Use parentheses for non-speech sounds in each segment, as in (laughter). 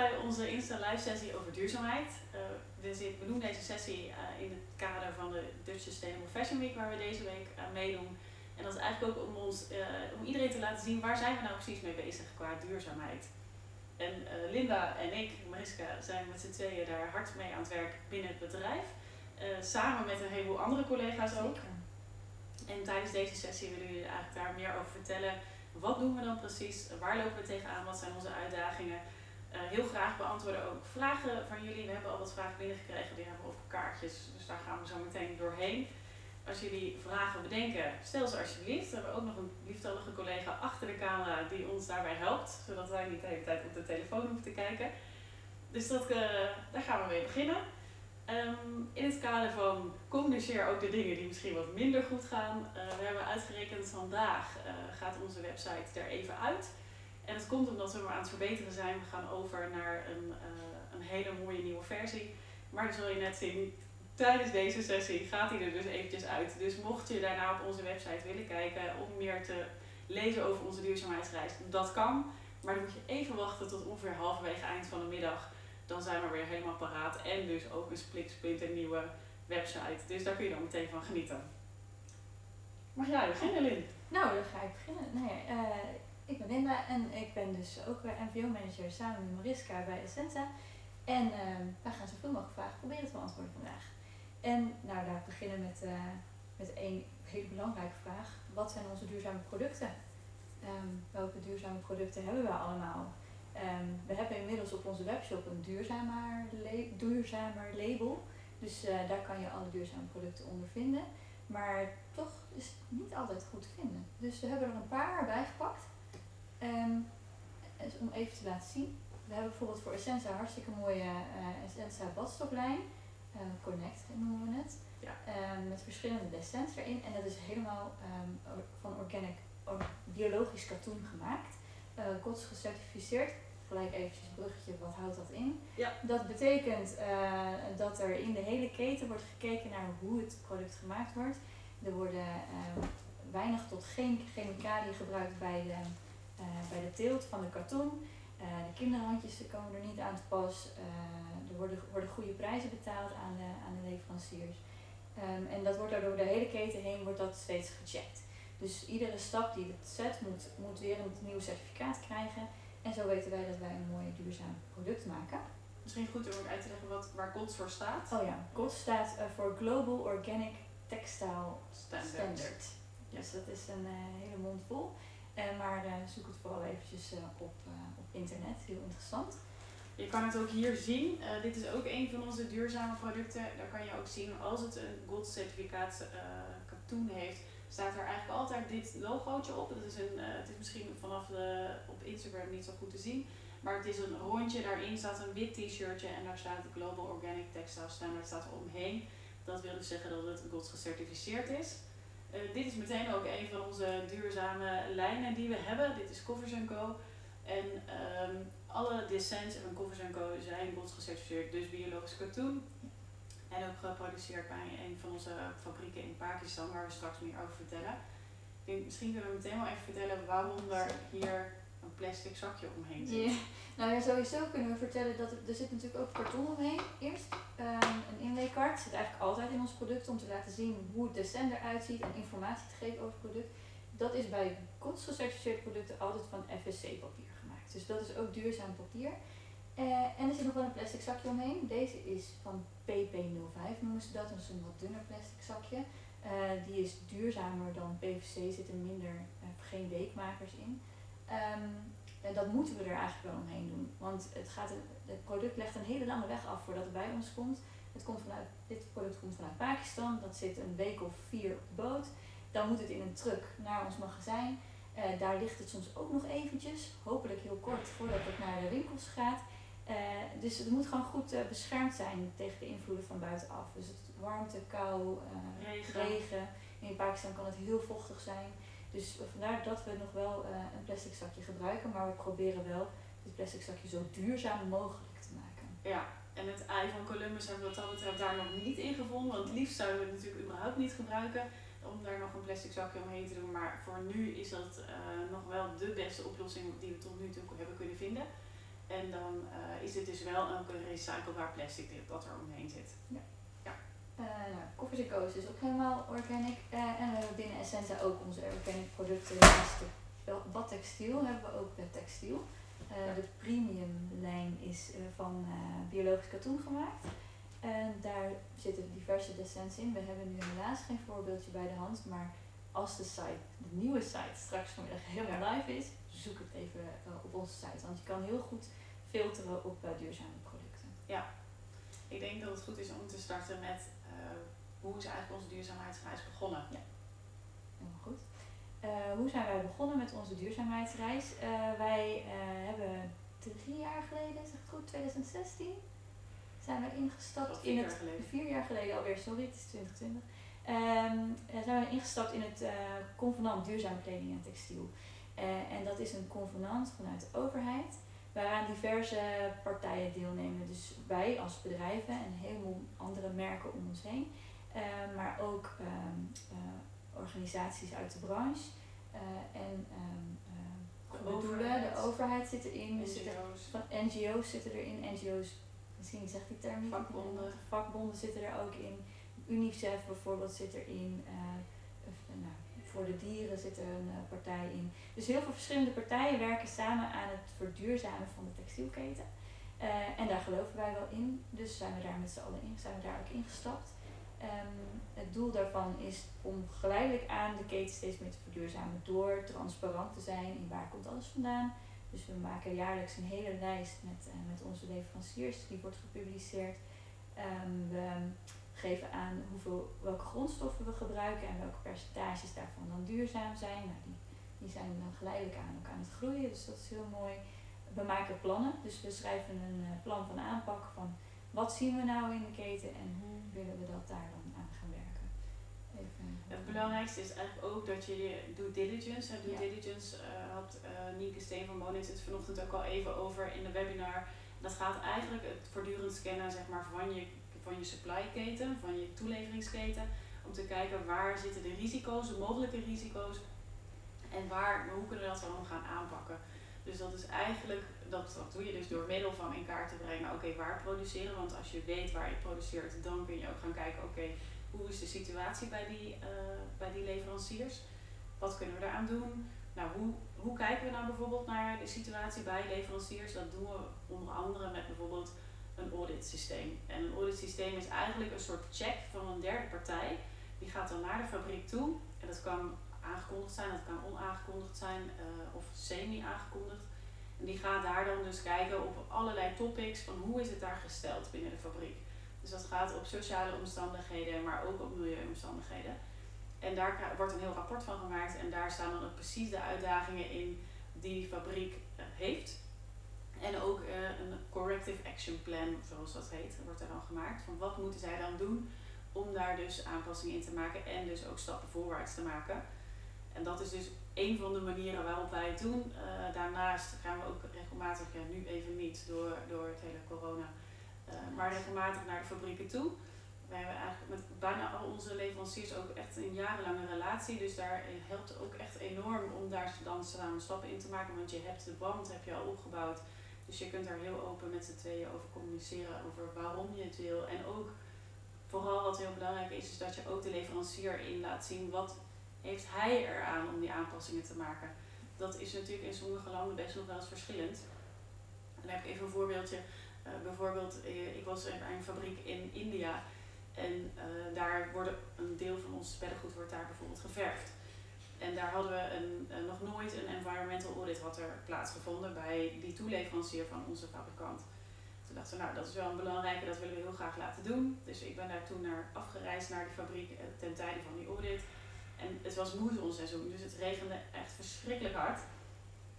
bij onze Insta live sessie over duurzaamheid. Uh, we, doen deze sessie uh, in het kader van de Dutch Sustainable Fashion Week waar we deze week aan meedoen. En dat is eigenlijk ook om, ons, uh, om iedereen te laten zien waar zijn we nou precies mee bezig qua duurzaamheid. En Linda en ik, Mariska, zijn met z'n tweeën daar hard mee aan het werk binnen het bedrijf. samen met een heleboel andere collega's ook. En tijdens deze sessie willen jullie eigenlijk daar meer over vertellen. Wat doen we dan precies? Waar lopen we tegenaan? Wat zijn onze uitdagingen? Uh, heel graag beantwoorden ook vragen van jullie. We hebben al wat vragen binnengekregen, die hebben we op kaartjes. Dus daar gaan we zo meteen doorheen. Als jullie vragen bedenken, stel ze alsjeblieft. We hebben ook nog een lieftallige collega achter de camera die ons daarbij helpt. Zodat wij niet de hele tijd op de telefoon hoeven te kijken. Dus dat, uh, daar gaan we mee beginnen. Um, in het kader van communiceer ook de dingen die misschien wat minder goed gaan. Uh, we hebben uitgerekend vandaag gaat onze website er even uit. En het komt omdat we maar aan het verbeteren zijn. We gaan over naar een, uh, een hele mooie nieuwe versie. Maar dat zul je net zien, tijdens deze sessie gaat hij er dus eventjes uit. Dus mocht je daarna op onze website willen kijken om meer te lezen over onze duurzaamheidsreis, dat kan. Maar dan moet je even wachten tot ongeveer halverwege eind van de middag. Dan zijn we weer helemaal paraat. En dus ook een split een nieuwe website. Dus daar kun je dan meteen van genieten. Mag jij beginnen, Lin? Nou, dan ga ik beginnen. Ja, uh, ik ben Linda en ik ben dus ook MVO-manager samen met Mariska bij Essenza. En uh, wij gaan zoveel mogelijk vragen proberen te beantwoorden vandaag. En nou, laat ik beginnen met, uh, met één hele belangrijke vraag. Wat zijn onze duurzame producten? Um, welke duurzame producten hebben we allemaal? Um, we hebben inmiddels op onze webshop een duurzamer, duurzamer label. Dus uh, daar kan je alle duurzame producten onder vinden. Maar toch is het niet altijd goed te vinden. Dus we hebben er een paar bijgepakt. Um, om even te laten zien. We hebben bijvoorbeeld voor Essenza een hartstikke mooie uh, Essenza badstoplijn. Uh, Connect noemen we het. Ja. Um, met verschillende descents erin. En dat is helemaal um, van organic, or, biologisch katoen gemaakt. Uh, GOTS gecertificeerd. Gelijk eventjes een bruggetje, wat houdt dat in? Ja. Dat betekent uh, dat er in de hele keten wordt gekeken naar hoe het product gemaakt wordt. Er worden weinig tot geen chemicaliën gebruikt bij de uh, bij de teelt van de karton. Uh, de kinderhandjes komen er niet aan te pas. Uh, er worden, worden goede prijzen betaald aan de, aan de leveranciers. Um, en dat wordt er door de hele keten heen wordt dat steeds gecheckt. Dus iedere stap die het zet moet, moet weer een nieuw certificaat krijgen. En zo weten wij dat wij een mooi duurzaam product maken. Misschien goed om uit te leggen wat, waar GOTS voor staat. Oh ja, GOTS staat voor Global Organic Textile Standard. Standard. Dus dat is een hele mond vol. Uh, maar uh, zoek het vooral eventjes uh, op, op internet, heel interessant. Je kan het ook hier zien. dit is ook een van onze duurzame producten. Daar kan je ook zien als het een gold certificaat katoen heeft, staat er eigenlijk altijd dit logootje op. Dat is een, het is misschien vanaf de, op Instagram niet zo goed te zien. Maar het is een rondje, daarin staat een wit t-shirtje en daar staat de Global Organic Textile Standard staat er omheen. Dat wil dus zeggen dat het GOTS gecertificeerd is. Uh, dit is meteen ook een van onze duurzame lijnen die we hebben. Dit is Covers Co. En um, alle descents en Covers Co zijn bots gecertificeerd, dus biologisch katoen. En ook geproduceerd bij een van onze fabrieken in Pakistan, waar we straks meer over vertellen. Ik denk, misschien kunnen we meteen wel even vertellen waarom er hier een plastic zakje omheen zit. Nou ja, sowieso kunnen we vertellen dat er, er zit natuurlijk ook karton omheen. Eerst um, een inleekaart zit eigenlijk altijd in ons product om te laten zien hoe het descent eruit ziet en informatie te geven over het product. Dat is bij COTS gecertificeerde producten altijd van FSC-papier gemaakt. Dus dat is ook duurzaam papier. Uh, en er zit nog wel een plastic zakje omheen. Deze is van PP05 noemen ze dat. Dat is een wat dunner plastic zakje. Uh, die is duurzamer dan PVC, zitten minder, uh, geen weekmakers in. Um, en dat moeten we er eigenlijk wel omheen doen. Want het, gaat het product legt een hele lange weg af voordat het bij ons komt. Het komt vanuit, dit product komt vanuit Pakistan. Dat zit een week of vier op de boot. Dan moet het in een truck naar ons magazijn. Uh, daar ligt het soms ook nog eventjes. Hopelijk heel kort voordat het naar de winkels gaat. Uh, dus het moet gewoon goed uh, beschermd zijn tegen de invloeden van buitenaf. Dus het warmte, kou, regen. regen. In Pakistan kan het heel vochtig zijn. Dus vandaar dat we nog wel uh, een plastic zakje gebruiken, maar we proberen wel dit plastic zakje zo duurzaam mogelijk te maken. Ja, en het ei van Columbus hebben we wat dat betreft daar nog niet in gevonden, want het liefst zouden we het natuurlijk überhaupt niet gebruiken om daar nog een plastic zakje omheen te doen. Maar voor nu is dat uh, nog wel de beste oplossing die we tot nu toe hebben kunnen vinden. En dan uh, is het dus wel ook een recyclebaar plastic dat er omheen zit. Ja. Uh, nou, Koffers is ook helemaal organic. Uh, en we hebben binnen Essenza ook onze organic producten. De textiel hebben we ook de textiel. Ja. De premium lijn is van biologisch katoen gemaakt. En daar zitten diverse descents in. We hebben nu helaas geen voorbeeldje bij de hand, maar als de site, de nieuwe site, straks vanmiddag helemaal live is, zoek het even op onze site. Want je kan heel goed filteren op duurzame producten. Ja, ik denk dat het goed is om te starten met hoe is eigenlijk onze duurzaamheidsreis begonnen? Ja, helemaal goed. Uh, hoe zijn wij begonnen met onze duurzaamheidsreis? wij hebben drie jaar geleden, zeg ik goed, 2016, zijn we ingestapt in het. Vier jaar geleden alweer, sorry, het is 2020. Um, zijn we ingestapt in het uh, convenant duurzame kleding en textiel. Uh, en dat is een convenant vanuit de overheid waaraan diverse partijen deelnemen. Dus wij als bedrijven en een heleboel andere merken om ons heen. Uh, maar ook um, organisaties uit de branche. en um, goede doelen, de overheid zit erin. NGO's. Zitten, van NGO's zitten erin. NGO's, misschien zegt die term niet. Vakbonden. Vakbonden zitten er ook in. UNICEF bijvoorbeeld zit erin. Voor de dieren zit er een uh, partij in. Dus heel veel verschillende partijen werken samen aan het verduurzamen van de textielketen. Uh, en daar geloven wij wel in, dus zijn we daar met z'n allen in, zijn we daar ook ingestapt. Um, het doel daarvan is om geleidelijk aan de keten steeds meer te verduurzamen door transparant te zijn in waar komt alles vandaan. Dus we maken jaarlijks een hele lijst met, uh, met onze leveranciers, die wordt gepubliceerd. Um, we geven aan hoeveel, welke grondstoffen we gebruiken en welke percentages daarvan dan duurzaam zijn. Nou, die, die zijn dan geleidelijk aan ook aan het groeien, dus dat is heel mooi. We maken plannen, dus we schrijven een uh, plan van aanpak van wat zien we nou in de keten en hoe willen we dat daar dan aan gaan werken. Even, het belangrijkste is eigenlijk ook dat je je due diligence, hè, due diligence uh, had uh, Nienke Steen van Monit het vanochtend ook al even over in de webinar. Dat gaat eigenlijk het voortdurend scannen zeg maar, van je van je supply keten, van je toeleveringsketen, om te kijken waar zitten de risico's, de mogelijke risico's en waar, hoe kunnen we dat dan gaan aanpakken. Dus dat is eigenlijk, dat, dat doe je dus door middel van in kaart te brengen, oké, waar produceren, want als je weet waar je produceert, dan kun je ook gaan kijken, oké, hoe is de situatie bij die, uh, bij die leveranciers? Wat kunnen we daaraan doen? Nou, hoe, hoe kijken we nou bijvoorbeeld naar de situatie bij leveranciers? Dat doen we onder andere met bijvoorbeeld een audit systeem. En een audit systeem is eigenlijk een soort check van een derde partij. Die gaat dan naar de fabriek toe. En dat kan aangekondigd zijn, dat kan onaangekondigd zijn uh, of semi-aangekondigd. En die gaat daar dan dus kijken op allerlei topics van hoe is het daar gesteld binnen de fabriek. Dus dat gaat op sociale omstandigheden, maar ook op milieuomstandigheden. En daar wordt een heel rapport van gemaakt en daar staan dan ook precies de uitdagingen in die fabriek uh, heeft. En ook uh, een corrective action plan, zoals dat heet, wordt er dan gemaakt. Van wat moeten zij dan doen om daar dus aanpassingen in te maken en dus ook stappen voorwaarts te maken. En dat is dus een van de manieren waarop wij het doen. Uh, daarnaast gaan we ook regelmatig, ja, nu even niet door, door het hele corona, uh, maar regelmatig naar de fabrieken toe. We hebben eigenlijk met bijna al onze leveranciers ook echt een jarenlange relatie. Dus daar helpt ook echt enorm om daar dan samen stappen in te maken. Want je hebt de band heb je al opgebouwd. Dus je kunt daar heel open met z'n tweeën over communiceren, over waarom je het wil. En ook, vooral wat heel belangrijk is, is dat je ook de leverancier in laat zien wat heeft hij eraan om die aanpassingen te maken. Dat is natuurlijk in sommige landen best nog wel eens verschillend. dan heb ik even een voorbeeldje. Uh, bijvoorbeeld, uh, ik was in een fabriek in India en uh, daar worden een deel van ons beddengoed wordt daar bijvoorbeeld geverfd. En daar hadden we een, uh, nog nooit een environmental audit had er plaatsgevonden bij die toeleverancier van onze fabrikant. Toen dachten we, nou dat is wel een belangrijke, dat willen we heel graag laten doen. Dus ik ben daar toen naar afgereisd naar de fabriek uh, ten tijde van die audit. En het was moezonseizoen, dus het regende echt verschrikkelijk hard.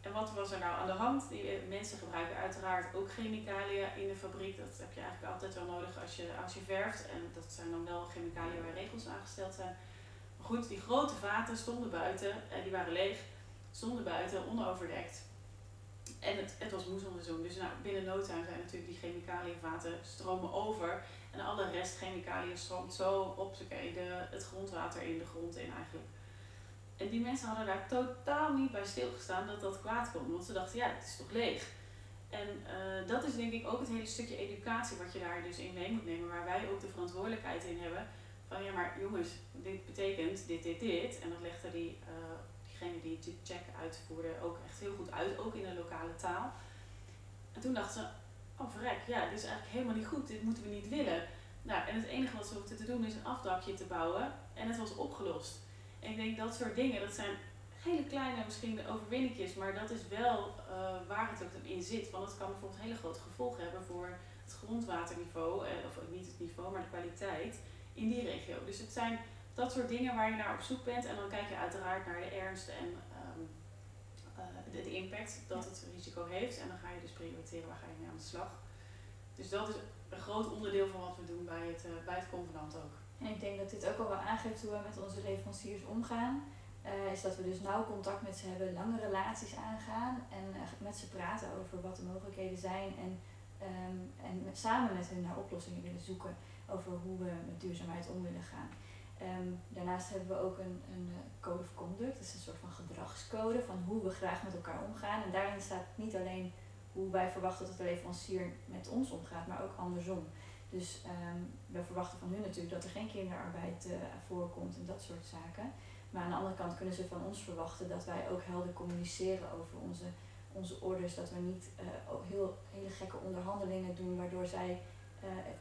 En wat was er nou aan de hand? Die eh, mensen gebruiken uiteraard ook chemicaliën in de fabriek. Dat heb je eigenlijk altijd wel nodig als je, als je verft. En dat zijn dan wel chemicaliën waar regels aangesteld zijn goed, die grote vaten stonden buiten, en die waren leeg, stonden buiten, onoverdekt. En het, het was moessenseizoen, dus nou, binnen no zijn natuurlijk die chemicaliënvaten stromen over. En alle restchemicaliën stroomt zo op de, het grondwater in de grond in eigenlijk. En die mensen hadden daar totaal niet bij stilgestaan dat dat kwaad kon. Want ze dachten, ja, het is toch leeg. En uh, dat is denk ik ook het hele stukje educatie wat je daar dus in mee moet nemen, waar wij ook de verantwoordelijkheid in hebben. Van ja, maar jongens, dit betekent dit, dit, dit. En dat legde die, uh, diegene die de check uitvoerde ook echt heel goed uit, ook in de lokale taal. En toen dachten ze, oh verrek, ja, dit is eigenlijk helemaal niet goed, dit moeten we niet willen. Nou, en het enige wat ze hoefden te doen is een afdakje te bouwen en het was opgelost. En ik denk dat soort dingen, dat zijn hele kleine misschien overwinningjes, maar dat is wel uh, waar het ook in zit. Want het kan bijvoorbeeld hele grote gevolgen hebben voor het grondwaterniveau, eh, of niet het niveau, maar de kwaliteit in die regio. Dus het zijn dat soort dingen waar je naar op zoek bent en dan kijk je uiteraard naar de ernst en um, uh, de, de, impact dat het risico heeft en dan ga je dus prioriteren waar ga je mee aan de slag. Dus dat is een groot onderdeel van wat we doen bij het, uh, bij het convenant ook. En ik denk dat dit ook al wel aangeeft hoe we met onze leveranciers omgaan. Uh, is dat we dus nauw contact met ze hebben, lange relaties aangaan en met ze praten over wat de mogelijkheden zijn en, um, en samen met hen naar oplossingen willen zoeken over hoe we met duurzaamheid om willen gaan. Um, daarnaast hebben we ook een, een code of conduct, is een soort van gedragscode van hoe we graag met elkaar omgaan. En daarin staat niet alleen hoe wij verwachten dat de leverancier met ons omgaat, maar ook andersom. Dus um, we verwachten van hun natuurlijk dat er geen kinderarbeid uh, voorkomt en dat soort zaken. Maar aan de andere kant kunnen ze van ons verwachten dat wij ook helder communiceren over onze, onze orders. Dat we niet uh, heel, hele gekke onderhandelingen doen waardoor zij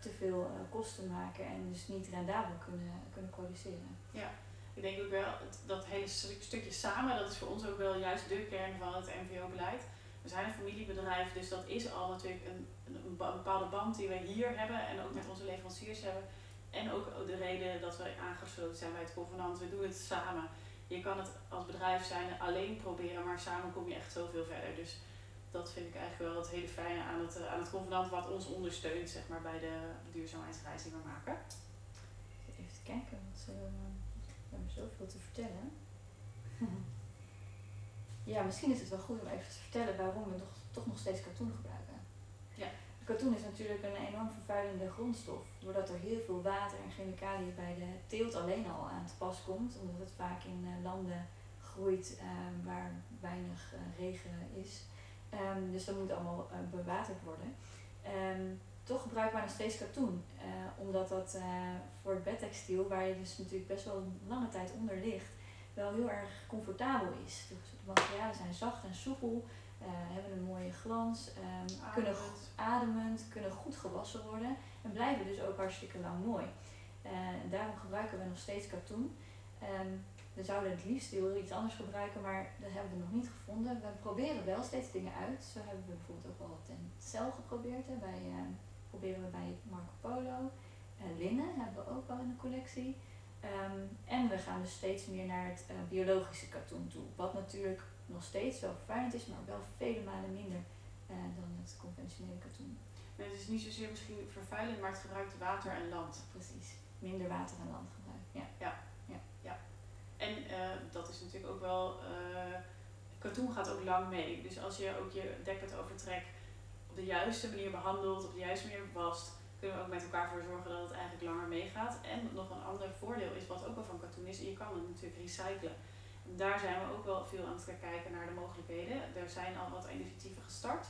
te veel uh, kosten maken en dus niet rendabel kunnen, kunnen produceren. Ja, ik denk ook wel dat hele stukje samen, dat is voor ons ook wel juist de kern van het MVO-beleid. We zijn een familiebedrijf, dus dat is al natuurlijk een, een bepaalde band die wij hier hebben en ook met onze leveranciers hebben. En ook de reden dat we aangesloten zijn bij het convenant. We doen het samen. Je kan het als bedrijf zijn alleen proberen, maar samen kom je echt zoveel verder. Dus dat vind ik eigenlijk wel het hele fijne aan het, aan het convenant wat ons ondersteunt zeg maar, bij de duurzaamheidsreis die we maken. Even kijken, want uh, we hebben zoveel te vertellen. (laughs) ja, misschien is het wel goed om even te vertellen waarom we toch, toch nog steeds katoen gebruiken. Katoen is natuurlijk een enorm vervuilende grondstof. Doordat er heel veel water en chemicaliën bij de teelt alleen al aan te pas komt. Omdat het vaak in uh, landen groeit uh, waar weinig uh, regen is. Um, dus dat moet allemaal bewaterd worden. Um, toch gebruiken wij nog steeds katoen. omdat dat voor het bedtextiel, waar je dus natuurlijk best wel een lange tijd onder ligt, wel heel erg comfortabel is. Dus de materialen zijn zacht en soepel. Hebben een mooie glans, um, kunnen ademend, kunnen goed gewassen worden en blijven dus ook hartstikke lang mooi. Daarom gebruiken we nog steeds katoen. Um, we zouden het liefst heel iets anders gebruiken, maar dat hebben we nog niet gevonden. We proberen wel steeds dingen uit. Zo hebben we bijvoorbeeld ook al ten cel geprobeerd. Hè. Bij, uh, proberen we bij Marco Polo. linnen hebben we ook al in de collectie. Um, en we gaan dus steeds meer naar het biologische katoen toe. Wat natuurlijk nog steeds wel vervuilend is, maar wel vele malen minder uh, dan het conventionele katoen. Nee, het is niet zozeer misschien vervuilend, maar het gebruikt water en land. Precies, minder water en land gebruikt. Ja. ja. En uh, dat is natuurlijk ook wel, uh, katoen gaat ook lang mee. Dus als je ook je dekbed overtrek op de juiste manier behandelt, op de juiste manier wast, kunnen we ook met elkaar voor zorgen dat het eigenlijk langer meegaat. En nog een ander voordeel is, wat ook wel van katoen is, je kan het natuurlijk recyclen daar zijn we ook wel veel aan het kijken naar de mogelijkheden. Er zijn al wat initiatieven gestart.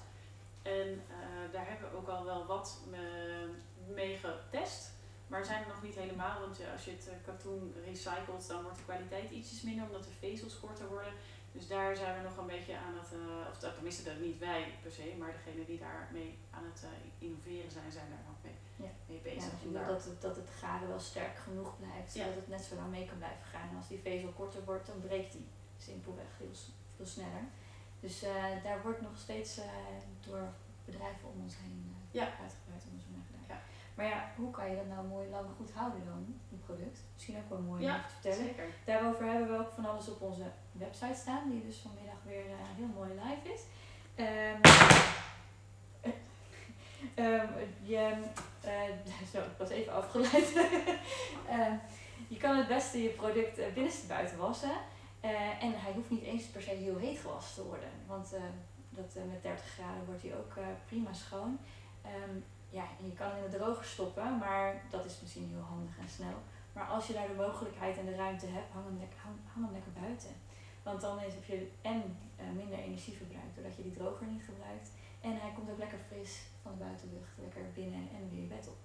En uh, daar hebben we ook al wel wat mee getest. Maar we zijn er nog niet helemaal, want als je het eh, katoen recycelt, dan wordt de kwaliteit ietsjes minder omdat de vezels korter worden. Dus daar zijn we nog een beetje aan het, uh, of tenminste dat niet wij per se, maar degene die daarmee aan het uh, innoveren zijn, zijn daar nog mee, ja. mee bezig. Ja, dus dat, het, dat het garen wel sterk genoeg blijft, zodat het net zo lang mee kan blijven gaan. En als die vezel korter wordt, dan breekt die simpelweg veel, veel sneller. Dus uh, daar wordt nog steeds door bedrijven om ons heen ja. uitgebreid onderzoek naar gedaan. Ja. Maar ja, hoe kan je dat nou mooi lang goed houden dan, een product? Misschien ook wel mooi om te vertellen. Zeker. Daarover hebben we ook van alles op onze website staan, die dus vanmiddag weer uh, heel mooi live is. Um, um, (laughs) je, uh, (laughs) zo, ik was even afgeleid. uh, (laughs) je kan het beste je product uh, binnenste buiten wassen. en hij hoeft niet eens per se heel heet gewassen te worden. Want dat, met 30 graden wordt hij ook prima schoon. Um, ja, en je kan in de droger stoppen, maar dat is misschien heel handig en snel. Maar als je daar de mogelijkheid en de ruimte hebt, hang hem lekker, hang, hang hem lekker buiten. Want dan is, heb je en uh, minder energieverbruik doordat je die droger niet gebruikt. En hij komt ook lekker fris van de buitenlucht, lekker binnen en weer je bed op.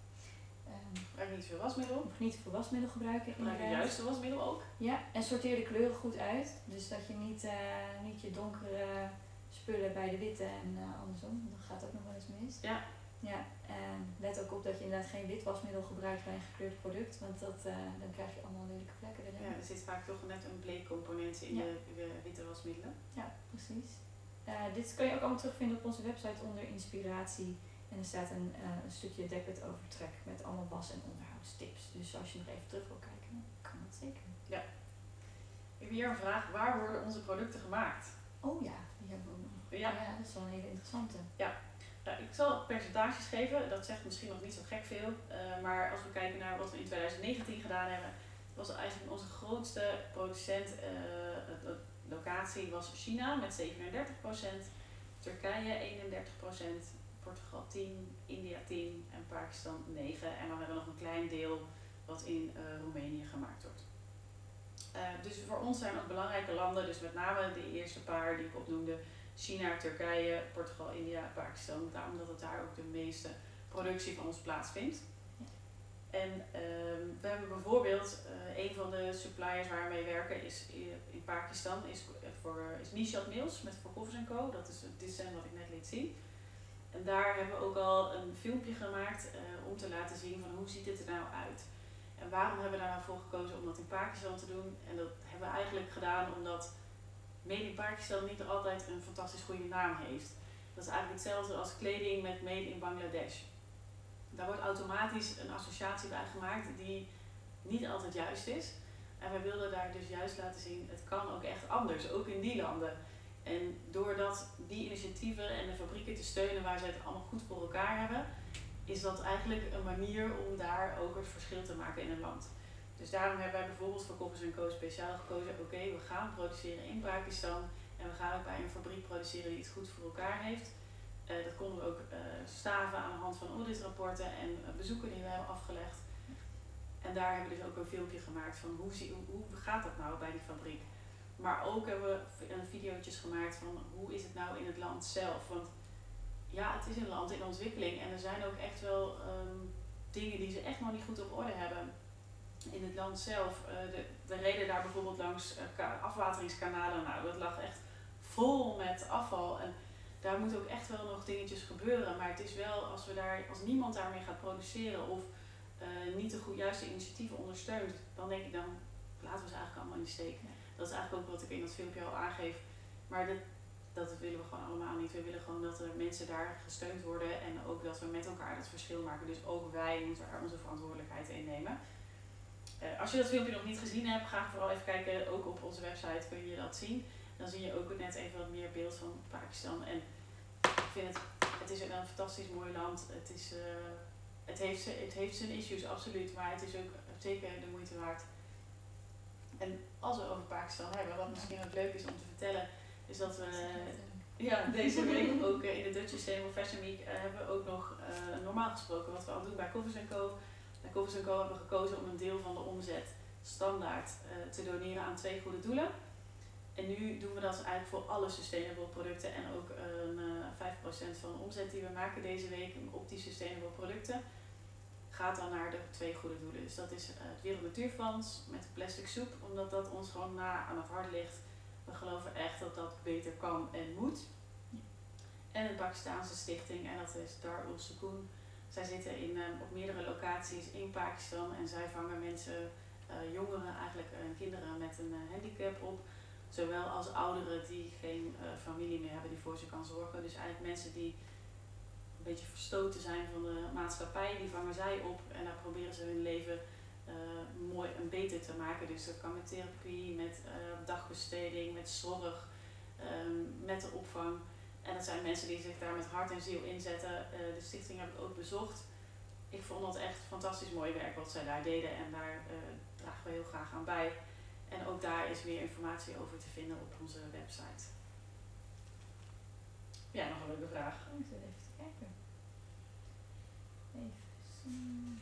Ehm, Gebruik niet veel wasmiddel. niet veel wasmiddel gebruiken Gebruik het inderdaad. juiste wasmiddel ook. Ja, en sorteer de kleuren goed uit. Dus dat je niet, eh, niet je donkere spullen bij de witte en eh, andersom. Dat gaat ook nog wel eens mis. Ja. Ja, en let ook op dat je inderdaad geen wit wasmiddel gebruikt bij een gekleurd product. Want dat, eh, dan krijg je allemaal lelijke vlekken erin. Ja, er zit vaak toch net een bleekcomponent in Ja. de, witte wasmiddelen. Ja, precies. Eh, dit kan je ook allemaal terugvinden op onze website onder inspiratie. En er staat een, eh, een stukje Deckbed overtrek met allemaal was- en onderhoudstips. Dus als je nog even terug wil kijken, dan kan dat zeker. Ik heb hier een vraag. Waar worden onze producten gemaakt? Oh ja, die hebben we ook nog. Ja. ja dat is wel een hele interessante. Ik zal percentages geven. Dat zegt misschien nog niet zo gek veel. eh, maar als we kijken naar wat we in 2019 gedaan hebben, was eigenlijk onze grootste producent eh, locatie was China met 37%, Turkije 31%, Portugal 10, India 10 en Pakistan 9. En dan hebben we nog een klein deel wat in eh, Roemenië gemaakt wordt. Dus voor ons zijn ook belangrijke landen, dus met name de eerste paar die ik opnoemde, China, Turkije, Portugal, India, Pakistan. Daarom dat het daar ook de meeste productie van ons plaatsvindt. En ehm, we hebben bijvoorbeeld eh, een van de suppliers waar we mee werken is in, Pakistan is voor is Nishat Mills met voor Koffers Co. Dat is het design wat ik net liet zien. En daar hebben we ook al een filmpje gemaakt eh, om te laten zien van hoe ziet dit er nou uit. En waarom hebben we daar nou gekozen om dat in Pakistan te doen? En dat hebben we eigenlijk gedaan omdat Made in Pakistan niet altijd een fantastisch goede naam heeft. Dat is eigenlijk hetzelfde als kleding met Made in Bangladesh. Daar wordt automatisch een associatie bij gemaakt die niet altijd juist is. En wij wilden daar dus juist laten zien, het kan ook echt anders, ook in die landen. En doordat die initiatieven en de fabrieken te steunen waar ze het allemaal goed voor elkaar hebben, is dat eigenlijk een manier om daar ook het verschil te maken in een land. Dus daarom hebben wij bijvoorbeeld voor Koppers Co speciaal gekozen, oké, we gaan produceren in Pakistan en we gaan ook bij een fabriek produceren die het goed voor elkaar heeft. Eh, dat konden we ook eh, staven aan de hand van auditrapporten en eh, bezoeken die we hebben afgelegd. En daar hebben we dus ook een filmpje gemaakt van hoe, hoe, gaat dat nou bij die fabriek. Maar ook hebben we video's gemaakt van hoe is het nou in het land zelf. Want ja, het is een land in ontwikkeling en er zijn ook echt wel ehm, dingen die ze echt nog niet goed op orde hebben. In het land zelf, eh, de, we reden daar bijvoorbeeld langs eh, ka- afwateringskanalen. Nou, dat lag echt vol met afval. En daar moeten ook echt wel nog dingetjes gebeuren. Maar het is wel, als, we daar, als niemand daarmee gaat produceren of eh, niet de goed, juiste initiatieven ondersteunt, dan denk ik dan laten we ze eigenlijk allemaal in de steek. Dat is eigenlijk ook wat ik in dat filmpje al aangeef. Maar dat, dat willen we gewoon allemaal niet. We willen gewoon dat er mensen daar gesteund worden en ook dat we met elkaar het verschil maken. Dus ook wij moeten daar onze verantwoordelijkheid in nemen. Eh, als je dat filmpje nog niet gezien hebt, ga vooral even kijken. Ook op onze website kun je dat zien. Dan zie je ook net even wat meer beeld van Pakistan. En ik vind het, het is een fantastisch mooi land. Het, is, eh, het, heeft, het heeft zijn issues, absoluut. Maar het is ook zeker de moeite waard. En als we over Pakistan hebben, wat misschien ook leuk is om te vertellen, is dat we ja, deze week (laughs) ook eh, in de Dutch Sustainable Fashion Week hebben we ook nog normaal gesproken wat we al doen bij Koffers Co. Bij Koffers Co hebben gekozen om een deel van de omzet standaard eh, te doneren aan twee goede doelen. En nu doen we dat eigenlijk voor alle sustainable producten en ook een eh 5% van de omzet die we maken deze week op die sustainable producten gaat dan naar de twee goede doelen. Dus dat is eh, het Wereld Natuurfonds met de plastic soep, omdat dat ons gewoon na aan het hart ligt. We geloven echt dat dat beter kan en moet. En een Pakistaanse stichting, en dat is Dar ul Sukoon. Zij zitten in, eh, op meerdere locaties in Pakistan en zij vangen mensen, eh, jongeren eigenlijk en kinderen met een eh, handicap op. Zowel als ouderen die geen eh, familie meer hebben die voor ze kan zorgen. Dus eigenlijk mensen die een beetje verstoten zijn van de maatschappij, die vangen zij op en daar proberen ze hun leven eh, mooi en beter te maken. Dus dat kan met therapie, met eh, dagbesteding, met zorg, ehm, met de opvang. En dat zijn mensen die zich daar met hart en ziel inzetten. Eh, de stichting heb ik ook bezocht. Ik vond dat echt fantastisch mooi werk wat zij daar deden en daar eh, dragen we heel graag aan bij. En ook daar is meer informatie over te vinden op onze website. Ja, nog een leuke vraag. Oh, ik zit even te kijken. Even zien.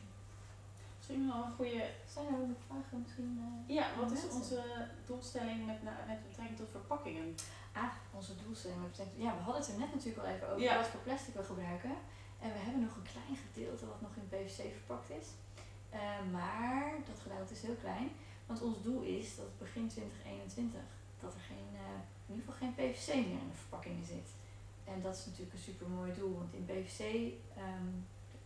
Misschien wel een goede. Zijn er nog vragen misschien? eh? Ja, wat is onze doelstelling met, met betrekking tot verpakkingen? Ah, onze doelstelling. met betrekking- Ja, we hadden het er net natuurlijk al even over Ja. wat voor plastic we gebruiken. En we hebben nog een klein gedeelte wat nog in PVC verpakt is. Eh, maar dat gedeelte is heel klein. Want ons doel is dat begin 2021 dat er geen, eh, in ieder geval geen PVC meer in de verpakkingen zit. En dat is natuurlijk een super mooi doel. Want in PVC, ehm,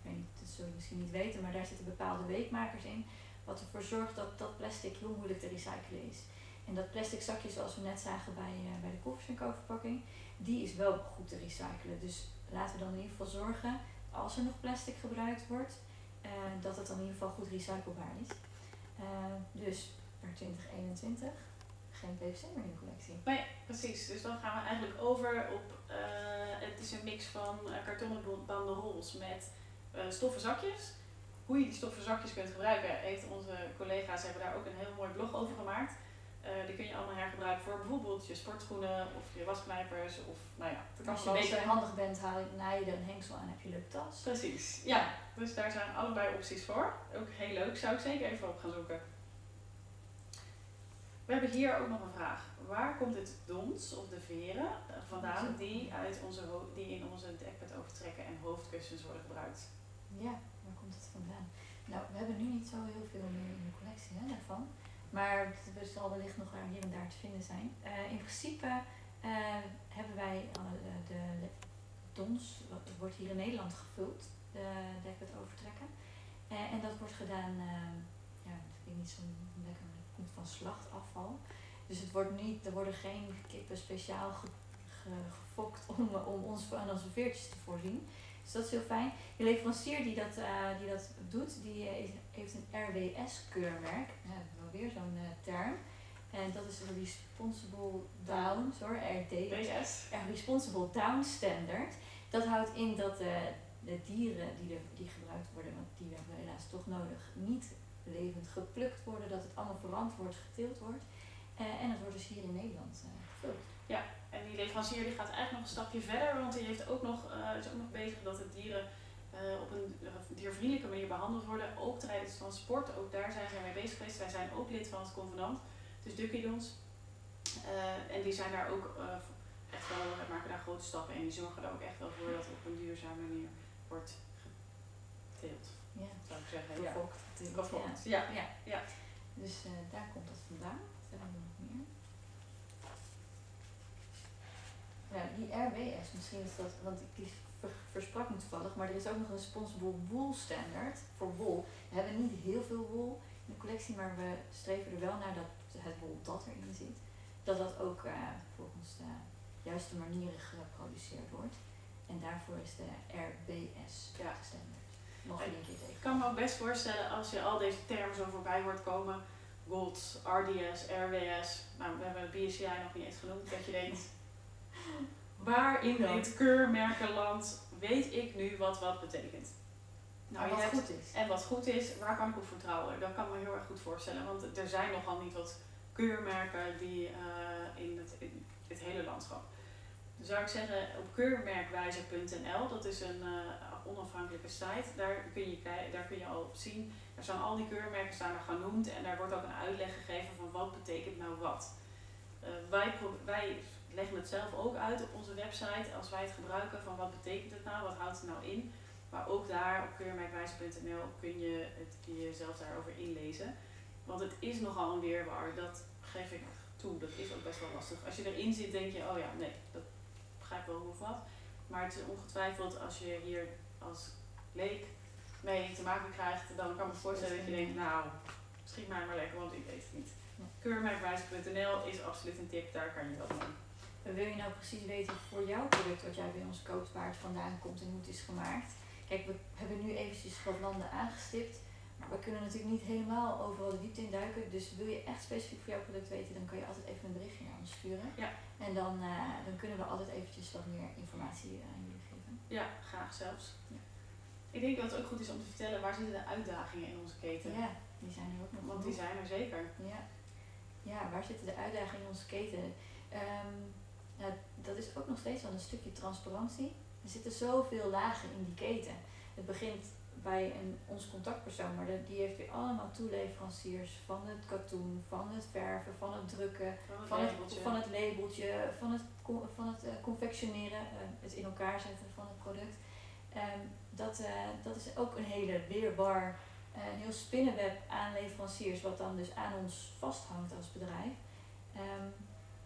dat zul je misschien niet weten, maar daar zitten bepaalde weekmakers in. Wat ervoor zorgt dat dat plastic heel moeilijk te recyclen is. En dat plastic zakje zoals we net zagen bij, eh, bij de koffers en koopverpakking, die is wel goed te recyclen. Dus laten we dan in ieder geval zorgen, als er nog plastic gebruikt wordt, eh, dat het dan in ieder geval goed recyclebaar is. Eh, dus per 2021 geen PVC meer in de collectie. Nee, precies. Dus dan gaan we eigenlijk over op. het is een mix van kartonnen banden hols met stoffen zakjes. Hoe je die stoffen zakjes kunt gebruiken, heeft onze collega's hebben daar ook een heel mooi blog over gemaakt. Eh, die kun je allemaal hergebruiken voor bijvoorbeeld je sportschoenen of je wasknijpers of nou ja, kan Als je een beetje handig bent, haal je, naai je er een hengsel aan, heb je een leuke tas. Precies, ja. Dus daar zijn allebei opties voor. Ook heel leuk, zou ik zeker even op gaan zoeken. We hebben hier ook nog een vraag. Waar komt het dons of de veren eh, vandaan die, uit onze die in onze dekbed overtrekken en hoofdkussens worden gebruikt? Ja, waar komt het vandaan? Nou, we hebben nu niet zo heel veel meer in de collectie hè, daarvan. Maar het zal wellicht nog hier en daar te vinden zijn. Eh, in principe eh, hebben wij eh, de, de dons, wat wordt hier in Nederland gevuld, de dekbed overtrekken. En dat wordt gedaan, eh, ja, dat vind ik niet zo lekker, komt van slachtafval. Dus het wordt niet, er worden geen kippen speciaal ge- ge- gefokt om, om ons aan onze veertjes te voorzien. Dus dat is heel fijn. De leverancier die dat, eh, die dat doet, die eh, heeft een RWS-keurmerk. Wel weer zo'n eh, term. En dat is een Responsible Down, sorry, RD. BS. Ja, Responsible Down Standard. Dat houdt in dat de dieren die, er, die gebruikt worden, want die hebben we helaas toch nodig, niet levend geplukt worden. Dat het allemaal verantwoord geteeld wordt. En het wordt dus hier in Nederland eh, gevuld. En die leverancier die gaat eigenlijk nog een stapje verder, want die heeft ook nog, eh, is ook nog bezig dat de dieren eh, op een eh, diervriendelijke manier behandeld worden. Ook tijdens transport, ook daar zijn zij mee bezig geweest. Wij zijn ook lid van het convenant, dus Ducky Dons. Eh, en die zijn daar ook echt wel, maken daar grote stappen in. Die zorgen er ook echt wel voor dat het op een duurzame manier wordt geteeld, Ja, zou ik zeggen. Ja. Ja. ja. ja. Ja. Dus daar komt dat vandaan hebben we nog meer? Ja, die RWS, misschien is dat, want ik die ver- versprak me toevallig, maar er is ook nog een responsible wool standard voor wol. We hebben niet heel veel wol in de collectie, maar we streven er wel naar dat het wol dat erin zit, dat dat ook eh, volgens de juiste manieren geproduceerd wordt. En daarvoor is de RBS Ja. standaard. Nog En- een keer tegen. Ik kan me ook best voorstellen als je al deze termen zo voorbij hoort komen. Gold, RDS, RWS. Nou, we hebben BSCI nog niet eens genoemd. Dat je denkt, (laughs) waar in dit keurmerkenland weet ik nu wat wat betekent? Nou, je wat hebt, goed is. en wat goed is, waar kan ik op vertrouwen? Dat kan ik me heel erg goed voorstellen. Want er zijn nogal niet wat keurmerken die eh, in, het, in het hele landschap. Dan zou ik zeggen op keurmerkwijzer.nl, dat is een eh, onafhankelijke site, daar kun, je, daar kun je al op zien. Daar staan al die keurmerken staan er genoemd en daar wordt ook een uitleg gegeven van wat betekent nou wat. Eh, wij, wij leggen het zelf ook uit op onze website als wij het gebruiken van wat betekent het nou, wat houdt het nou in. Maar ook daar op keurmerkwijzer.nl kun je het jezelf daarover inlezen. Want het is nogal een weerwaar, dat geef ik toe. Dat is ook best wel lastig. Als je erin zit denk je, oh ja, nee, dat begrijp wel of wat. Maar het is ongetwijfeld als je hier als leek mee te maken krijgt, dan kan ik me voorstellen dat je denkt, nou, schiet mij maar lekker, want ik weet het niet. Ja. Keurmerkwijzer.nl is absoluut een tip, daar kan je wat mee. Wil je nou precies weten voor jouw product wat jij bij ons koopt, waar het vandaan komt en hoe het is gemaakt? Kijk, we hebben nu eventjes wat landen aangestipt. Maar we kunnen natuurlijk niet helemaal overal de diepte in duiken. Dus wil je echt specifiek voor jouw product weten, dan kan je altijd even een berichtje naar ons sturen. Ja. En dan, eh, dan kunnen we altijd eventjes wat meer informatie aan jullie geven. Ja, graag zelfs. Ja. Ik denk dat het ook goed is om te vertellen waar zitten de uitdagingen in onze keten. Ja, die zijn er ook nog. Want die zijn er zeker. Ja. ja, waar zitten de uitdagingen in onze keten? Ehm, ja, dat is ook nog steeds wel een stukje transparantie. Er zitten zoveel lagen in die keten. Het begint bij een, ons contactpersoon, maar die heeft weer allemaal toeleveranciers van het katoen, van het verven, van het drukken, van het, van het labeltje, van het, van het uh, confectioneren, uh, het in elkaar zetten van het product. Um, dat, uh, dat is ook een hele weerbar, een heel spinnenweb aan leveranciers, wat dan dus aan ons vasthangt als bedrijf. Um,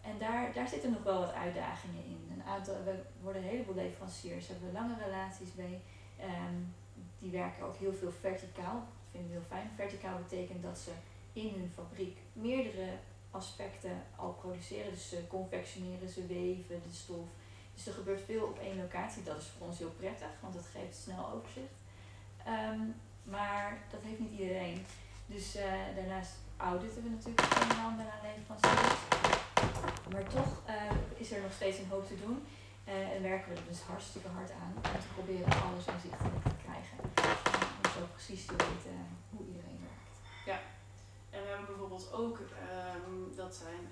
en daar, daar zitten nog wel wat uitdagingen in. Een aantal, we worden een heleboel leveranciers, hebben we lange relaties mee. Um, die werken ook heel veel verticaal. Dat vinden we heel fijn. Verticaal betekent dat ze in hun fabriek meerdere aspecten al produceren. Dus ze confectioneren, ze weven de stof. Dus er gebeurt veel op één locatie. Dat is voor ons heel prettig, want dat geeft snel overzicht. Um, maar dat heeft niet iedereen. Dus uh, daarnaast auditen we natuurlijk een handen aan leveranciers. Maar toch uh, is er nog steeds een hoop te doen. Uh, en werken we er dus hartstikke hard aan om te proberen alles inzichtelijk te krijgen. Om zo precies te weten hoe iedereen werkt. Ja, en we hebben bijvoorbeeld ook, um, dat zijn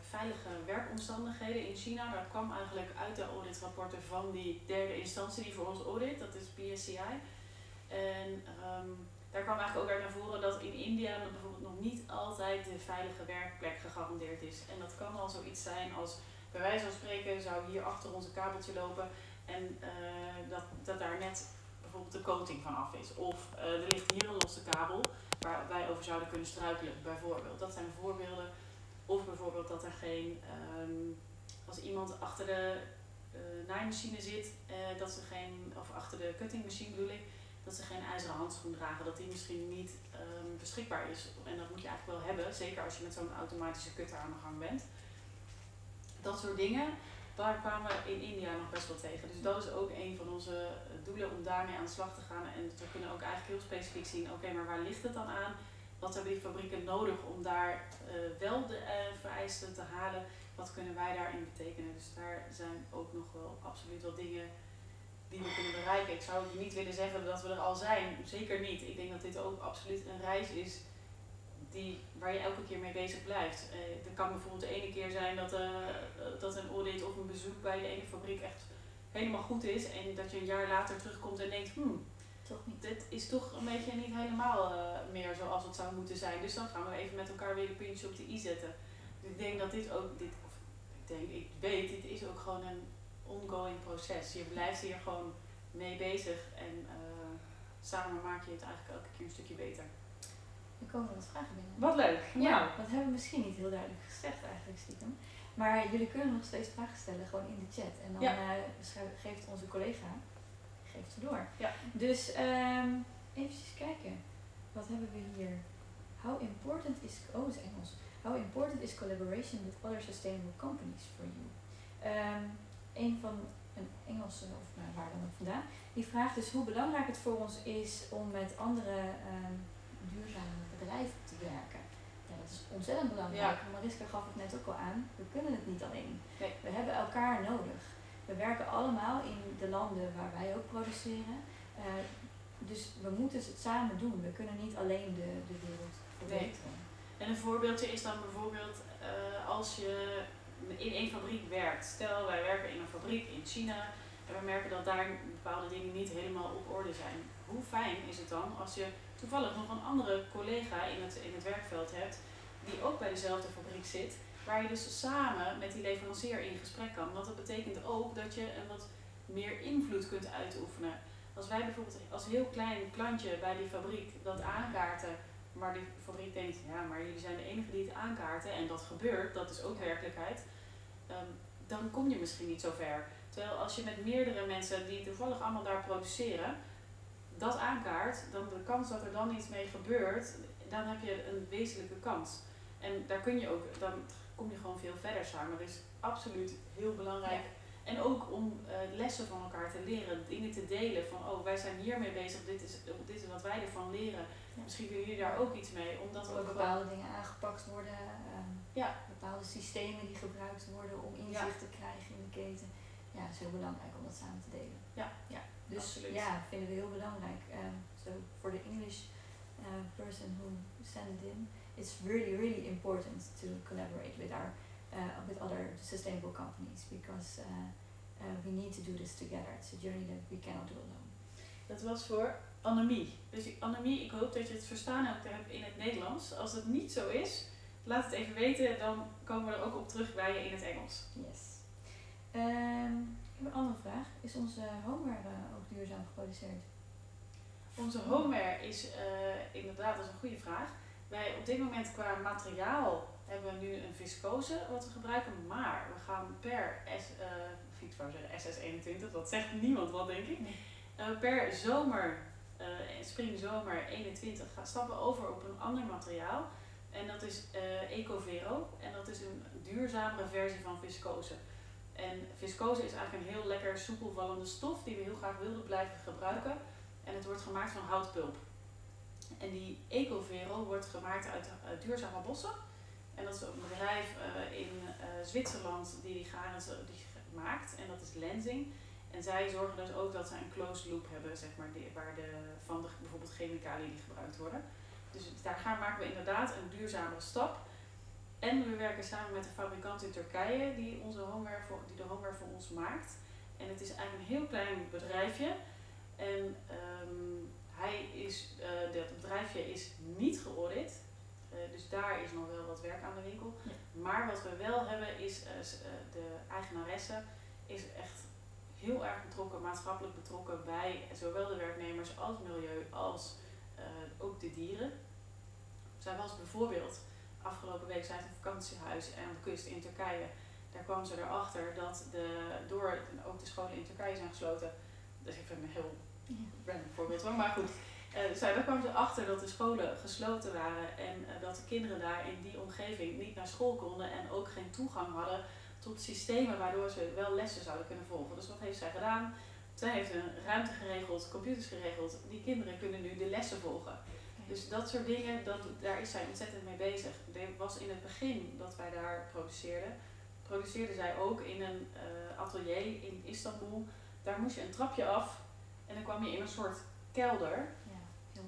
veilige werkomstandigheden in China. Dat kwam eigenlijk uit de auditrapporten van die derde instantie die voor ons audit, dat is BSCI. En um, daar kwam eigenlijk ook uit naar voren dat in India bijvoorbeeld niet altijd de veilige werkplek gegarandeerd is. En dat kan al zoiets zijn als bij wijze van spreken zou hier achter onze kabeltje lopen en uh, dat, dat daar net bijvoorbeeld de coating van af is. Of uh, er ligt hier een losse kabel waar wij over zouden kunnen struikelen, bijvoorbeeld. Dat zijn voorbeelden. Of bijvoorbeeld dat er geen, um, als iemand achter de uh, naaimachine zit, dat ze geen, of achter de cuttingmachine bedoel ik, dat ze geen ijzeren handschoen dragen, dat die misschien niet um, beschikbaar is. En dat moet je eigenlijk wel hebben, zeker als je met zo'n automatische cutter aan de gang bent dat soort dingen, daar kwamen we in India nog best wel tegen. Dus dat is ook een van onze eh, doelen om daarmee aan de slag te gaan. En we kunnen ook eigenlijk heel specifiek zien, oké, maar waar ligt het dan aan? Wat hebben die fabrieken nodig om daar uh, wel de uh, vereisten te halen? Wat kunnen wij daarin betekenen? Dus daar zijn ook nog wel absoluut wel dingen die we kunnen bereiken. Ik zou niet willen zeggen dat we er al zijn, zeker niet. Ik denk dat dit ook absoluut een reis is die, waar je elke keer mee bezig blijft. Uh, er kan bijvoorbeeld de ene keer zijn dat, uh, dat een audit of een bezoek bij de ene fabriek echt helemaal goed is en dat je een jaar later terugkomt en denkt, hmm, toch niet. dit is toch een beetje niet helemaal uh, meer zoals het zou moeten zijn. Dus dan gaan we even met elkaar weer de puntje op de i zetten. Dus ik denk dat dit ook, dit, of ik denk, ik weet, dit is ook gewoon een ongoing proces. Je blijft hier gewoon mee bezig en samen maak je het eigenlijk elke keer een stukje beter. Er komen wat vragen binnen. Wat leuk. Ja, nou. dat hebben we misschien niet heel duidelijk gezegd eigenlijk stiekem. Maar jullie kunnen nog steeds vragen stellen, gewoon in de chat. En dan ja. uh, geeft onze collega, geeft ze door. Ja. Dus um, even kijken. Wat hebben we hier? How important is, oh is Engels. How important is collaboration with other sustainable companies for you? Um, een van een Engelse, of nou, waar dan ook vandaan, die vraagt dus hoe belangrijk het voor ons is om met andere um, duurzame bedrijf te werken. Ja, dat is ontzettend belangrijk. Ja. Mariska gaf het net ook al aan. We kunnen het niet alleen. Nee. We hebben elkaar nodig. We werken allemaal in de landen waar wij ook produceren. Uh, dus we moeten het samen doen. We kunnen niet alleen de, de wereld verbeteren. Nee. En een voorbeeldje is dan bijvoorbeeld uh, als je in één fabriek werkt. Stel, wij werken in een fabriek in China en we merken dat daar bepaalde dingen niet helemaal op orde zijn. Hoe fijn is het dan als je toevallig nog een andere collega in het, in het werkveld hebt, die ook bij dezelfde fabriek zit, waar je dus samen met die leverancier in gesprek kan. Want dat betekent ook dat je een wat meer invloed kunt uitoefenen. Als wij bijvoorbeeld als heel klein klantje bij die fabriek dat aankaarten, maar die fabriek denkt, ja, maar jullie zijn de enige die het aankaarten en dat gebeurt, dat is ook werkelijkheid, um, dan kom je misschien niet zo ver. Terwijl als je met meerdere mensen die toevallig allemaal daar produceren, dat aankaart, dan de kans dat er dan iets mee gebeurt, dan heb je een wezenlijke kans. En daar kun je ook, dan kom je gewoon veel verder samen. Is absoluut heel belangrijk. En ook om uh, lessen van elkaar te leren, dingen te delen van oh wij zijn hiermee bezig, dit is, dit is wat wij ervan leren. Ja. Misschien kunnen jullie daar ook iets mee. Omdat ook bepaalde dingen aangepakt worden, um, ja. bepaalde systemen die gebruikt worden om inzicht te krijgen in de keten. Ja, het is heel belangrijk om dat samen te delen. Ja, ja. Dus Absoluut. ja, vinden we heel belangrijk. Um, so for the English uh, person who sent it in, it's really really important to collaborate with our uh, with other sustainable companies because uh, uh, we need to do this together. It's a journey that we cannot do alone. Dat was voor anemie. Dus die anemie, ik hoop dat je het verstaan ook hebt in het Nederlands. Als het niet zo is, laat het even weten, dan komen we er ook op terug bij je in het Engels. Yes. Ehm, ik heb een andere vraag. Is onze homeware eh, ook duurzaam geproduceerd? Onze homeware is eh, inderdaad, dat is een goede vraag. Wij op dit moment qua materiaal hebben we nu een viscose wat we gebruiken, maar we gaan per S, uh, ik wou zeggen SS21, dat zegt niemand wat denk ik. Uh, per zomer, uh, spring zomer 21, gaan stappen over op een ander materiaal. En dat is Ecovero en dat is een duurzamere versie van viscose. En viscose is eigenlijk een heel lekker soepelvallende stof die we heel graag wilden blijven gebruiken. En het wordt gemaakt van houtpulp. En die Ecovero wordt gemaakt uit duurzame bossen. En dat is een bedrijf uh, in uh, Zwitserland die die garens die maakt. En dat is Lenzing. En zij zorgen dus ook dat ze een closed loop hebben, zeg maar, waar de, van de bijvoorbeeld chemicaliën die gebruikt worden. Dus daar gaan, maken we inderdaad een duurzamere stap. En we werken samen met een fabrikant in Turkije die, onze homeware voor, die de homeware voor ons maakt. En het is eigenlijk een heel klein bedrijfje. En um, hij is, uh, dat bedrijfje is niet geaudit. Uh, dus daar is nog wel wat werk aan de winkel. Ja. Maar wat we wel hebben is, uh, de eigenaresse is echt heel erg betrokken, maatschappelijk betrokken bij zowel de werknemers als het milieu als ook de dieren. Zij was bijvoorbeeld afgelopen week zijn een vakantiehuis aan de kust in Turkije. Daar kwam ze erachter dat de, door ook de scholen in Turkije zijn gesloten. Dus ik vind een heel random voorbeeld hoor, maar goed. Uh, daar kwam ze achter dat de scholen gesloten waren en uh, dat de kinderen daar in die omgeving niet naar school konden en ook geen toegang hadden tot systemen waardoor ze wel lessen zouden kunnen volgen. Dus wat heeft zij gedaan? Zij heeft een ruimte geregeld, computers geregeld. Die kinderen kunnen nu de lessen volgen. Dus dat soort dingen, dat, daar is zij ontzettend mee bezig. Er was in het begin dat wij daar produceerden, produceerde zij ook in een uh, atelier in Istanbul. Daar moest je een trapje af en dan kwam je in een soort kelder.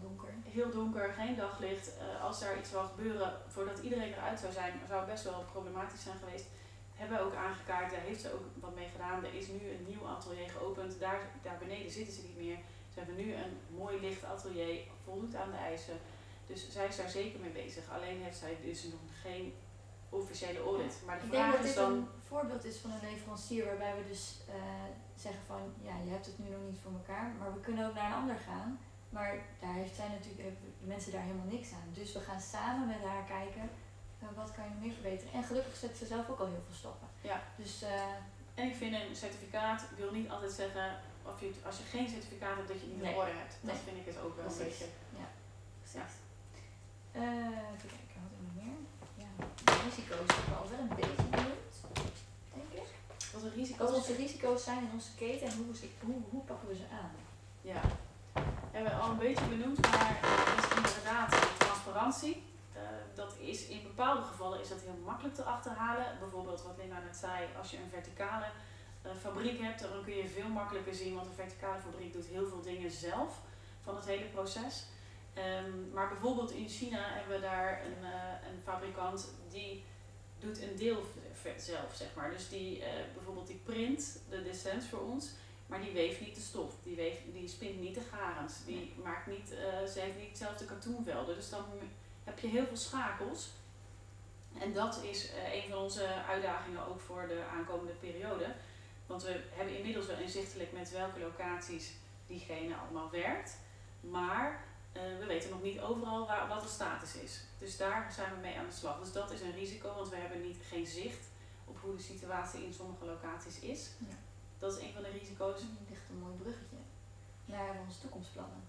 Donker. Heel donker, geen daglicht. Uh, als daar iets zou gebeuren, voordat iedereen eruit zou zijn, zou het best wel problematisch zijn geweest. Hebben we ook aangekaart, daar heeft ze ook wat mee gedaan. Er is nu een nieuw atelier geopend. Daar, daar beneden zitten ze niet meer. Ze hebben nu een mooi licht atelier, voldoet aan de eisen. Dus zij is daar zeker mee bezig. Alleen heeft zij dus nog geen officiële audit. Maar de ik vraag denk dat is dit dan. een voorbeeld is van een leverancier waarbij we dus uh, zeggen van ja, je hebt het nu nog niet voor elkaar, maar we kunnen ook naar een ander gaan. Maar daar heeft zij natuurlijk hebben de mensen daar helemaal niks aan. Dus we gaan samen met haar kijken uh, wat kan je nog meer verbeteren. En gelukkig zet ze zelf ook al heel veel stappen. Ja. Dus, uh, en ik vind een certificaat wil niet altijd zeggen of je, als je geen certificaat hebt, dat je het niet Nee. in orde hebt. Dat Nee. vind ik het ook wel een beetje. Ja, precies. Ja. Eh, even kijken, wat we nog meer? Ja, de risico's hebben we al wel een beetje benoemd, denk ik. Wat een risico Wat onze risico's zijn in onze keten en hoe, hoe, hoe pakken we ze aan? Ja, hebben al een beetje benoemd, maar het is inderdaad transparantie. Eh, dat is in bepaalde gevallen is dat heel makkelijk te achterhalen. Bijvoorbeeld wat Linda net zei, als je een verticale eh, fabriek hebt, dan kun je veel makkelijker zien, want een verticale fabriek doet heel veel dingen zelf van het hele proces. Ehm, maar bijvoorbeeld in China hebben we daar een, eh, een fabrikant die doet een deel zelf, zeg maar. Dus die bijvoorbeeld die print de descents voor ons, maar die weeft niet de stof, die, weeft, die spint niet de garens, die maakt niet, eh, ze heeft niet zelf de katoenvelden. Dus dan heb je heel veel schakels. En dat is eh, een van onze uitdagingen ook voor de aankomende periode. Want we hebben inmiddels wel inzichtelijk met welke locaties diegene allemaal werkt. Maar eh, we weten nog niet overal waar, wat de status is. Dus daar zijn we mee aan de slag. Dus dat is een risico, want we hebben niet, geen zicht op hoe de situatie in sommige locaties is. Ja. Dat is een van de risico's. Er ligt een mooi bruggetje naar onze toekomstplannen.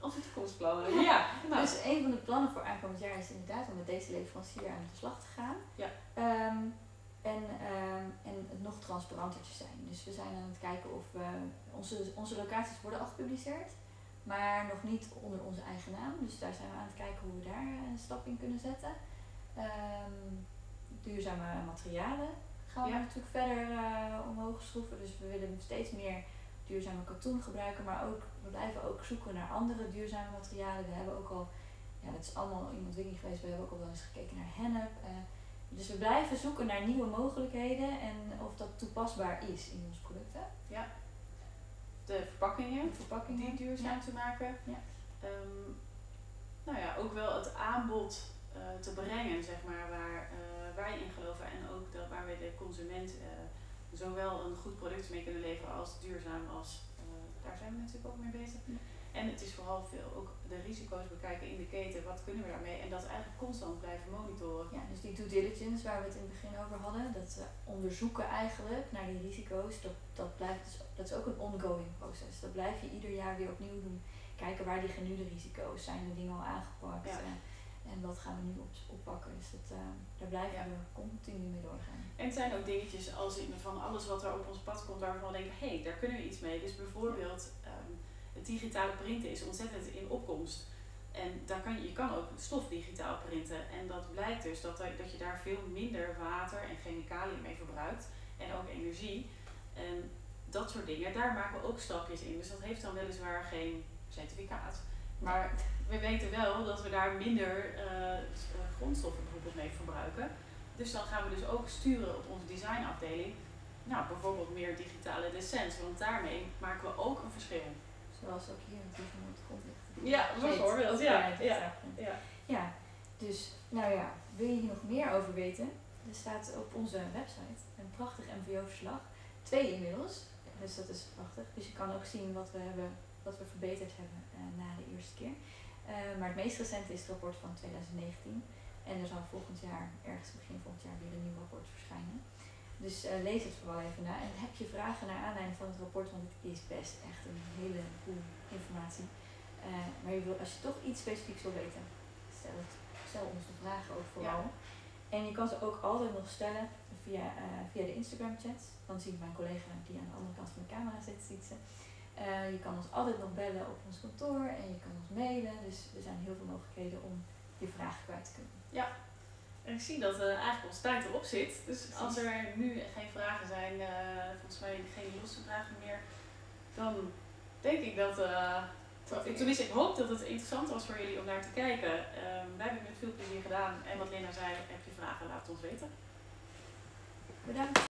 Onze toekomstplannen. Ja, nou. Dus een van de plannen voor aankomend jaar is inderdaad om met deze leverancier aan de slag te gaan. Ja. Ehm, en, ehm, en het nog transparanter te zijn. Dus we zijn aan het kijken of we, onze, onze locaties worden al gepubliceerd, maar nog niet onder onze eigen naam. Dus daar zijn we aan het kijken hoe we daar een stap in kunnen zetten. Ehm, duurzame materialen gaan we Ja. natuurlijk verder eh, omhoog schroeven. Dus we willen steeds meer duurzame katoen gebruiken, maar ook, we blijven ook zoeken naar andere duurzame materialen. We hebben ook al, ja, dat is allemaal in ontwikkeling geweest, we hebben ook al wel eens gekeken naar hennep. eh, dus we blijven zoeken naar nieuwe mogelijkheden en of dat toepasbaar is in onze producten. De verpakkingen, Verpakkingen. die duurzaam te maken. Ja. ehm, nou ja, ook wel het aanbod eh, te brengen, zeg maar, waar wij in geloven en ook dat, waar we de consument eh, zowel een goed product mee kunnen leveren als duurzaam als eh, daar zijn we natuurlijk ook mee bezig. En het is vooral veel ook de risico's bekijken in de keten, wat kunnen we daarmee en dat eigenlijk constant blijven monitoren. Ja, dus die due diligence waar we het in het begin over hadden, dat we onderzoeken eigenlijk naar die risico's, dat, dat, blijft dus, dat is ook een ongoing proces. Dat blijf je ieder jaar weer opnieuw doen. Kijken waar liggen nu de risico's, zijn de dingen al aangepakt Ja. En wat gaan we nu op, oppakken. Dus dat, eh, daar blijven Ja. we continu mee doorgaan. En het zijn ook dingetjes als in van alles wat er op ons pad komt waarvan we denken, hé, hey, daar kunnen we iets mee. Dus bijvoorbeeld ehm, het digitale printen is ontzettend in opkomst. En daar kan je, je kan ook stof digitaal printen. En dat blijkt dus dat, er- dat je daar veel minder water en chemicaliën mee verbruikt. En ook energie. En dat soort dingen, daar maken we ook stapjes in. Dus dat heeft dan weliswaar geen certificaat. Maar we weten wel dat we daar minder eh, eh, grondstoffen bijvoorbeeld mee verbruiken. Dus dan gaan we dus ook sturen op onze designafdeling. Nou, bijvoorbeeld meer digitale licentie, want daarmee maken we ook een verschil. Zoals ook hier natuurlijk op de grond ligt. Ja, bijvoorbeeld, ja, ja. Ja. Ja. Ja, dus nou ja, wil je hier nog meer over weten? Er staat op onze website een prachtig MVO-verslag. Twee inmiddels, dus dat is prachtig. Dus je kan ook zien wat we, hebben, wat we verbeterd hebben eh, na de eerste keer. Eh, maar het meest recente is het rapport van 2019. En er zal volgend jaar, ergens begin volgend jaar, weer een nieuw rapport verschijnen. Dus eh, lees het vooral even na. En heb je vragen naar aanleiding van het rapport, want het is best echt een heleboel informatie. Eh, maar je wil, als je toch iets specifieks wil weten, stel, het, stel ons de vragen ook vooral. En je kan ze ook altijd nog stellen via, via de Instagram chat. Dan ziet mijn collega die aan de andere kant van de camera zit, ziet ze. Eh, je kan ons altijd nog bellen op ons kantoor en je kan ons mailen. Dus er zijn heel veel mogelijkheden om je vragen kwijt te kunnen. En ik zie dat eh, eigenlijk onze tijd erop zit. Dus Precies. als er nu geen vragen zijn, eh, volgens mij geen losse vragen meer, dan denk ik dat. ik, tenminste, ik hoop dat het interessant was voor jullie om naar te kijken. Wij hebben het met veel plezier gedaan. En wat Linda zei, heb je vragen, laat het ons weten. Bedankt.